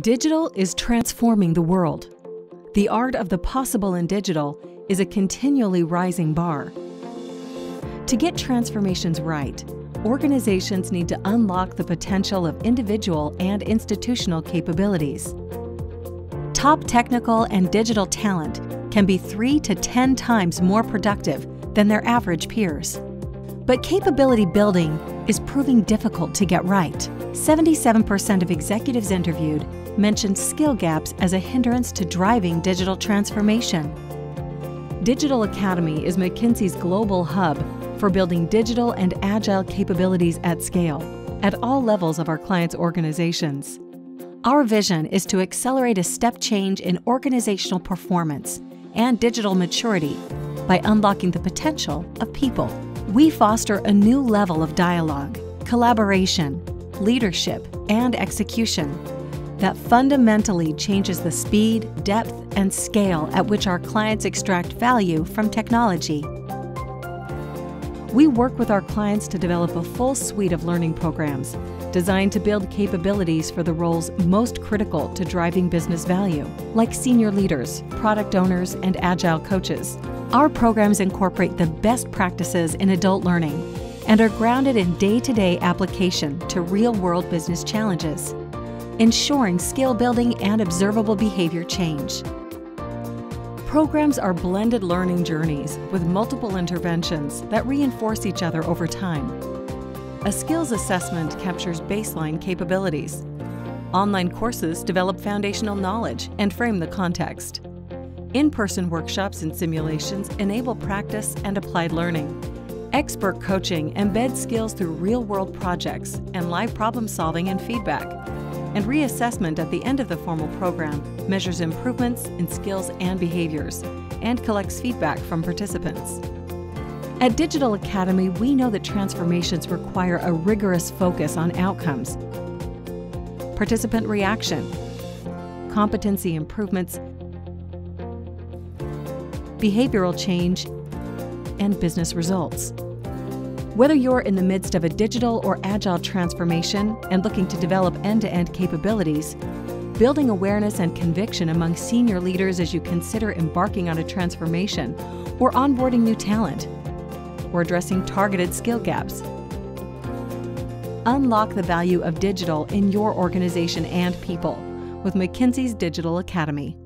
Digital is transforming the world. The art of the possible in digital is a continually rising bar. To get transformations right, organizations need to unlock the potential of individual and institutional capabilities. Top technical and digital talent can be 3 to 10 times more productive than their average peers. But capability building is proving difficult to get right. 77% of executives interviewed mentioned skill gaps as a hindrance to driving digital transformation. Digital Academy is McKinsey's global hub for building digital and agile capabilities at scale at all levels of our clients' organizations. Our vision is to accelerate a step change in organizational performance and digital maturity by unlocking the potential of people. We foster a new level of dialogue, collaboration, leadership, and execution that fundamentally changes the speed, depth, and scale at which our clients extract value from technology. We work with our clients to develop a full suite of learning programs designed to build capabilities for the roles most critical to driving business value, like senior leaders, product owners, and agile coaches. Our programs incorporate the best practices in adult learning and are grounded in day to day application to real world business challenges ensuring skill building and observable behavior change. Programs are blended learning journeys with multiple interventions that reinforce each other over time. A skills assessment captures baseline capabilities. Online courses develop foundational knowledge and frame the context. In-person workshops and simulations enable practice and applied learning. Expert coaching embeds skills through real-world projects and live problem solving and feedback and reassessment at the end of the formal program measures improvements in skills and behaviors and collects feedback from participants. At Digital Academy, we know that transformations require a rigorous focus on outcomes, participant reaction, competency improvements, behavioral change, and business results. Whether you're in the midst of a digital or agile transformation and looking to develop end to end capabilities, building awareness and conviction among senior leaders as you consider embarking on a transformation, or onboarding new talent, or addressing targeted skill gaps. Unlock the value of digital in your organization and people with McKinsey's Digital Academy.